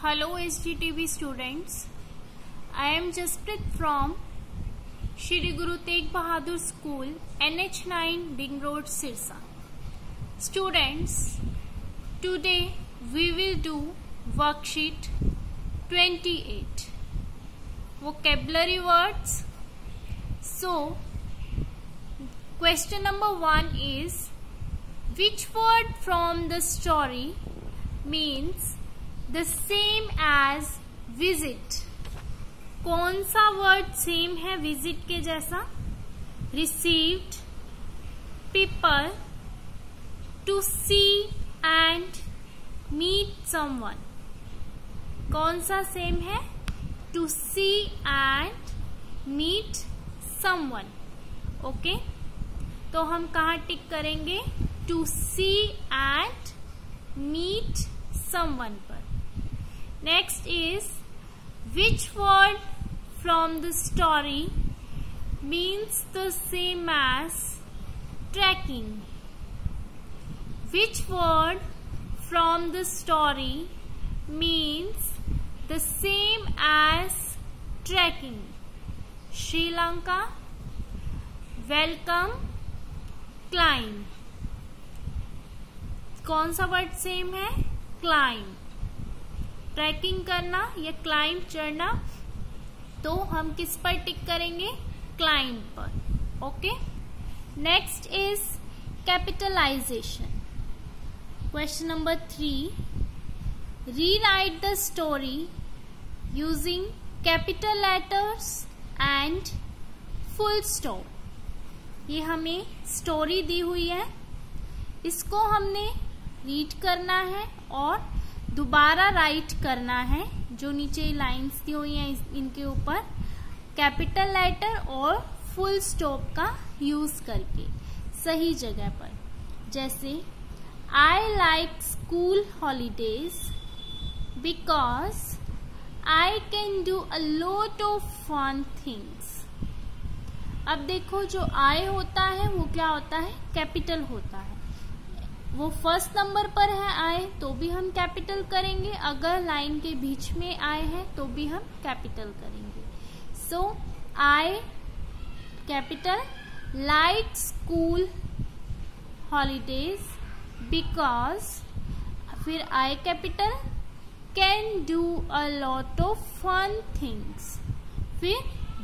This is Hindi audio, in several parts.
Hello SGTV students. I am Jasprit from Shri Guru Tegh Bahadur School, NH9 Bing Road, Sirsa. Students, today we will do worksheet 28. Vocabulary words. So, question number 1 is which word from the story means the same as visit कौन सा वर्ड सेम है विज़िट के जैसा? Received people to see and meet someone कौन सा सेम है? To see and meet someone okay तो हम कहा टिक करेंगे? To see and meet someone पर. Next is which word from the story means the same as tracking? Which word from the story means the same as tracking? Sri Lanka, welcome, climb. कौन सा सेम है Climb. ट्रैकिंग करना या क्लाइंब चढ़ना तो हम किस पर टिक करेंगे? क्लाइंब पर, okay? Next is capitalization. Question number three rewrite the story using capital letters and full stop ये हमें स्टोरी दी हुई है। इसको हमने रीड करना है और दोबारा राइट करना है, जो नीचे लाइंस दी हुई हैं इनके ऊपर कैपिटल लेटर और फुल स्टॉप का यूज़ करके, सही जगह पर। जैसे I like school holidays because I can do a lot of fun things अब देखो, जो आई होता है, वो क्या होता है? कैपिटल होता है। वो फ़र्स्ट नंबर पर है आए तो भी हम कैपिटल करेंगे। अगर लाइन के बीच में आए हैं तो भी हम कैपिटल करेंगे। So I capital like school holidays because फिर I capital can do a lot of fun things फिर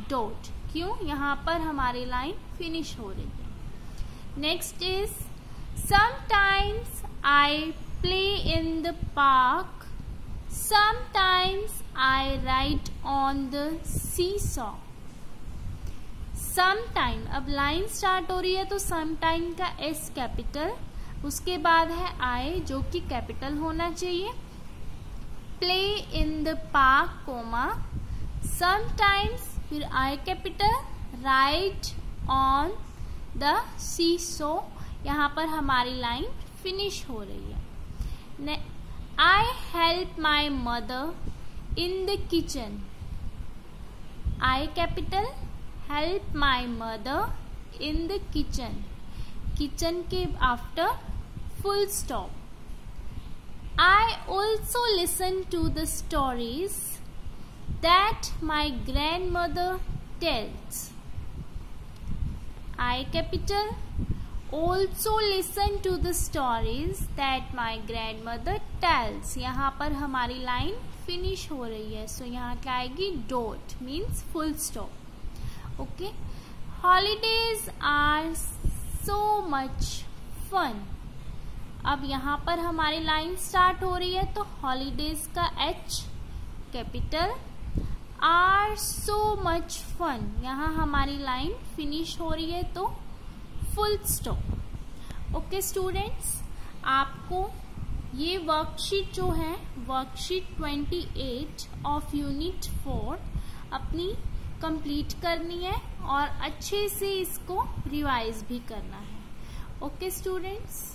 डोट क्यों? यहाँ पर हमारी लाइन फिनिश हो रही है। Next is Sometimes I play in the park. Sometimes I ride on the seesaw. Sometime, अब लाइन स्टार्ट हो रही है तो sometime का एस कैपिटल उसके बाद है आई जो कि कैपिटल होना चाहिए play in the park comma sometimes फिर I capital ride on the seesaw यहाँ पर हमारी लाइन फिनिश हो रही है। I help my mother in the kitchen I capital help my mother in the kitchen kitchen के after full stop I also listen to the stories that my grandmother tells I capital also listen to the stories that my grandmother tells यहाँ पर हमारी लाइन फिनिश हो रही है। सो so, यहाँ क्या आएगी? Dot means full stop okay holidays are so much fun अब यहाँ पर हमारी लाइन स्टार्ट हो रही है तो हॉलीडेज का H capital are so much fun यहाँ हमारी लाइन फिनिश हो रही है तो फुल स्टॉप। ओके स्टूडेंट्स आपको ये वर्कशीट जो है वर्कशीट 28 ऑफ़ यूनिट 4 अपनी कंप्लीट करनी है और अच्छे से इसको रिवाइज भी करना है। Okay students